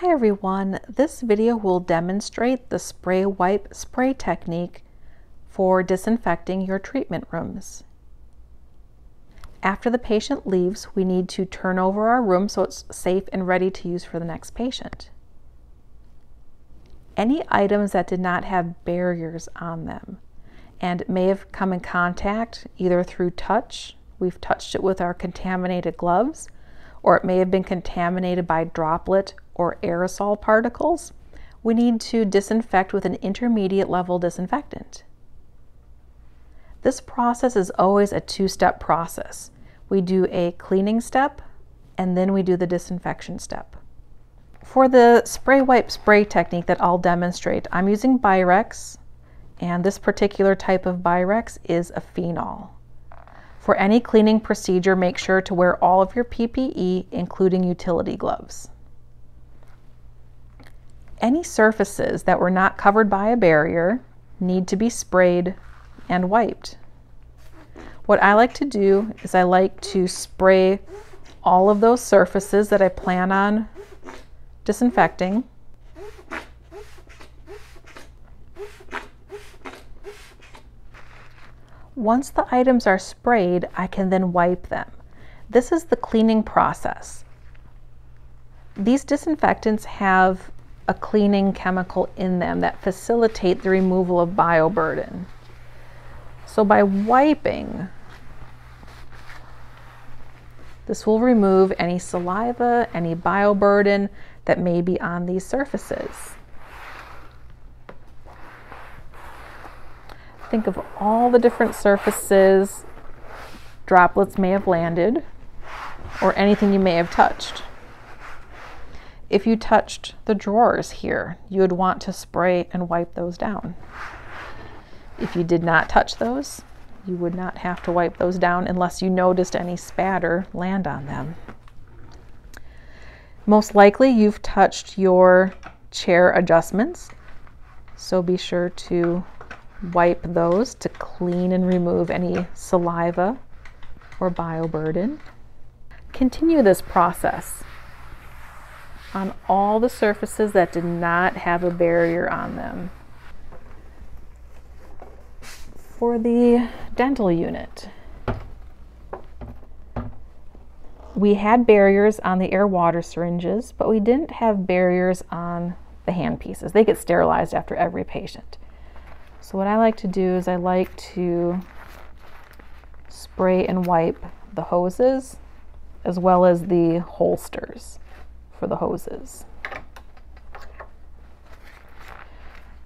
Hi everyone, this video will demonstrate the spray wipe spray technique for disinfecting your treatment rooms. After the patient leaves, we need to turn over our room so it's safe and ready to use for the next patient. Any items that did not have barriers on them and may have come in contact either through touch, we've touched it with our contaminated gloves, or it may have been contaminated by droplet or aerosol particles, we need to disinfect with an intermediate level disinfectant. This process is always a two-step process. We do a cleaning step and then we do the disinfection step. For the spray wipe spray technique that I'll demonstrate, I'm using Birex and this particular type of Birex is a phenol. For any cleaning procedure, make sure to wear all of your PPE, including utility gloves. Any surfaces that were not covered by a barrier need to be sprayed and wiped. What I like to do is I like to spray all of those surfaces that I plan on disinfecting. Once the items are sprayed, I can then wipe them. This is the cleaning process. These disinfectants have a cleaning chemical in them that facilitate the removal of bioburden. So by wiping, this will remove any saliva, any bioburden that may be on these surfaces. Think of all the different surfaces droplets may have landed or anything you may have touched. If you touched the drawers here, you would want to spray and wipe those down. If you did not touch those, you would not have to wipe those down unless you noticed any spatter land on them. Most likely you've touched your chair adjustments, so be sure to wipe those to clean and remove any saliva or bioburden. Continue this process on all the surfaces that did not have a barrier on them. For the dental unit, we had barriers on the air water syringes, but we didn't have barriers on the hand pieces. They get sterilized after every patient. So what I like to do is I like to spray and wipe the hoses as well as the holsters for the hoses.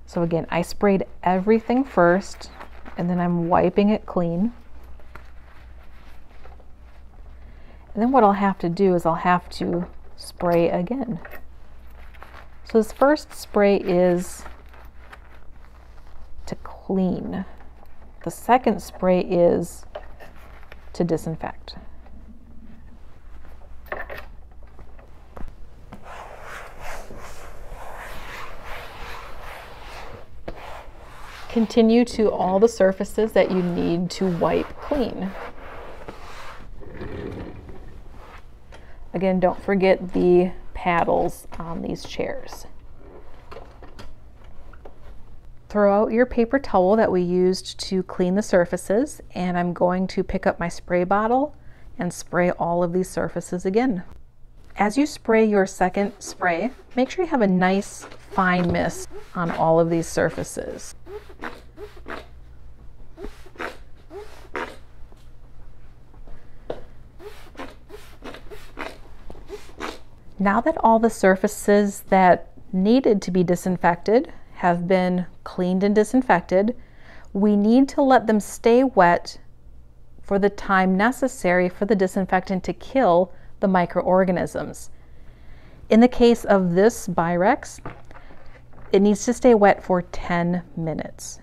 So again, I sprayed everything first and then I'm wiping it clean. And then what I'll have to do is I'll have to spray again. So this first spray is to clean. The second spray is to disinfect. Continue to all the surfaces that you need to wipe clean. Again, don't forget the paddles on these chairs. Throw out your paper towel that we used to clean the surfaces and I'm going to pick up my spray bottle and spray all of these surfaces again. As you spray your second spray, make sure you have a nice fine mist on all of these surfaces. Now that all the surfaces that needed to be disinfected have been cleaned and disinfected, we need to let them stay wet for the time necessary for the disinfectant to kill the microorganisms. In the case of this Birex, it needs to stay wet for 10 minutes.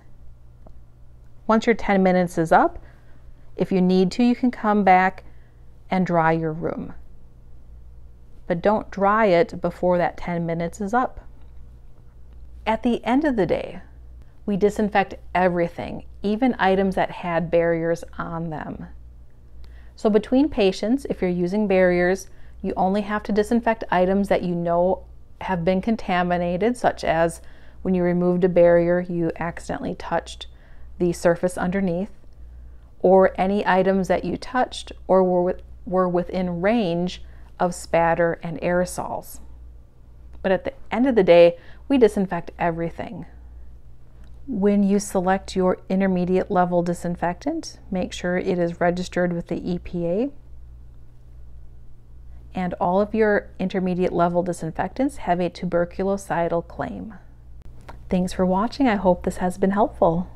Once your 10 minutes is up, if you need to, you can come back and dry your room but don't dry it before that 10 minutes is up. At the end of the day, we disinfect everything, even items that had barriers on them. So between patients, if you're using barriers, you only have to disinfect items that you know have been contaminated, such as when you removed a barrier, you accidentally touched the surface underneath, or any items that you touched or were, with, were within range of spatter and aerosols. But at the end of the day, we disinfect everything. When you select your intermediate level disinfectant, make sure it is registered with the EPA. And all of your intermediate level disinfectants have a tuberculocidal claim. Thanks for watching. I hope this has been helpful.